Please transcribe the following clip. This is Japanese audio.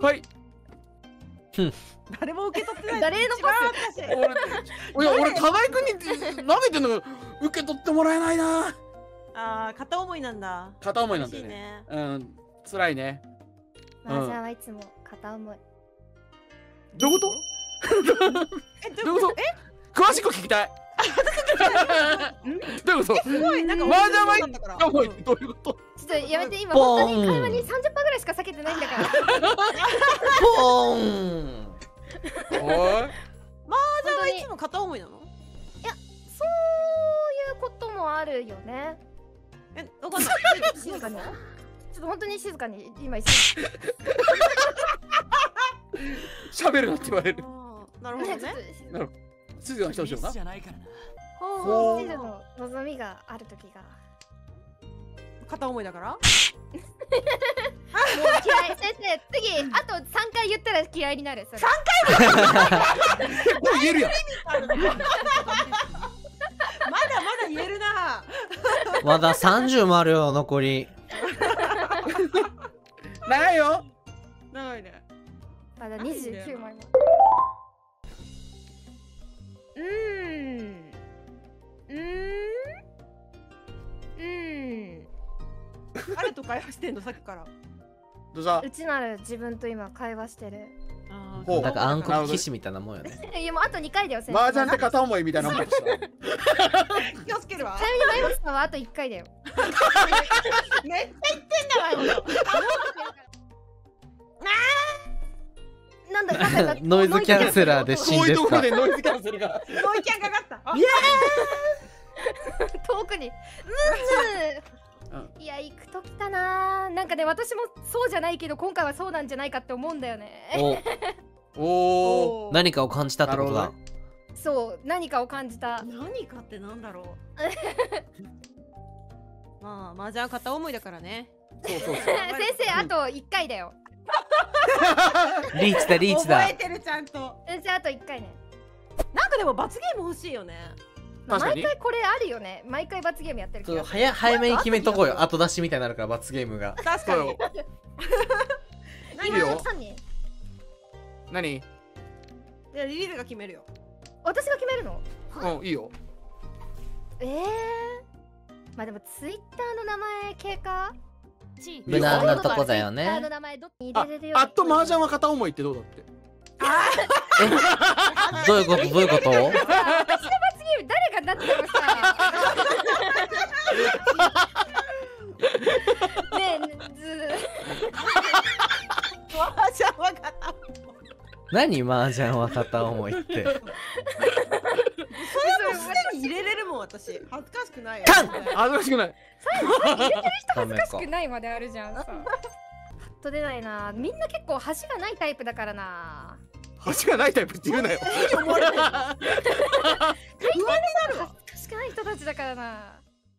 はい。誰も受け取ってない。誰のパス？俺いや俺課題君に投げてんのが受け取ってもらえないな。あー片思いなんだ。片思いなんだよね。ね。うん辛いね。マージャンはいつも片思い。どういうこと？えどういうこと？詳しく聞きたい どういうこと？すごい。なんかマージャンはい。いどういうこと？ちょっとやめて今本当に会話に30%ぐらいしか避けてないんだから。ポーン。おいマージャンはいつも片思いなの？そういうこともあるよね。えわかんない。静かに。ちょっと本当に静かに今一緒 喋るなって言われる。なるほどにね。ね ちょっと静かに。してほしいよな。じゃないからな。ほう一途の望みがある時が。片思いだから？もう嫌い先生次あと3回言ったら嫌いになるそれ。結構 言えるやんまだまだ言えるな。まだ30もあるよ残り。ないよ。長いね。まだ29枚もうーん。うーん。うーん誰と会話してんのさっきから。どうしたうちなる自分と今会話してる。あー。ほう。なんか暗黒騎士みたいなもんよね。いやもうあと2回だよ先麻雀って片思いみたいなもんでした 気をつけるわ。ちなみにマイモスさんはあと1回だよ。めっちゃ ノイズキャンセラーで死んでこういうとこでノイズキャンセルがノイキャンかかった遠くにうんいや行くときたななんかね私もそうじゃないけど今回はそうなんじゃないかって思うんだよねおお何かを感じたってことだそう何かを感じた何かってなんだろうまあ麻雀は片思いだからねそうそう先生あと1回だよ リーチだリーチだ。覚えてるちゃんと。先生あと1回ね。なんかでも罰ゲーム欲しいよね。毎回これあるよね。毎回罰ゲームやってる気そうがする。早早めに決めとこうよ。後出しみたいになるから罰ゲームが。確かに。そうよいい今よ。3人何？いやリリーズが決めるよ。私が決めるの？うんいいよ。ええまあでもツイッターの名前系か無難なとこだよね。ああっと麻雀は片思いってどうだって？どういうこと？どういうこと？私の罰ゲーム誰がなってねえず麻雀は片思い。何 麻雀は片思いってそれはもうすでに入れれるもん私恥ずかしくないよ。カン！恥ずかしくない。ダメか恥ずかしくないまであるじゃんさ。パッと出ないな。みんな結構恥がないタイプだからな。恥がないタイプって言うなよ。思われてる恥ずかしくない人たちだからな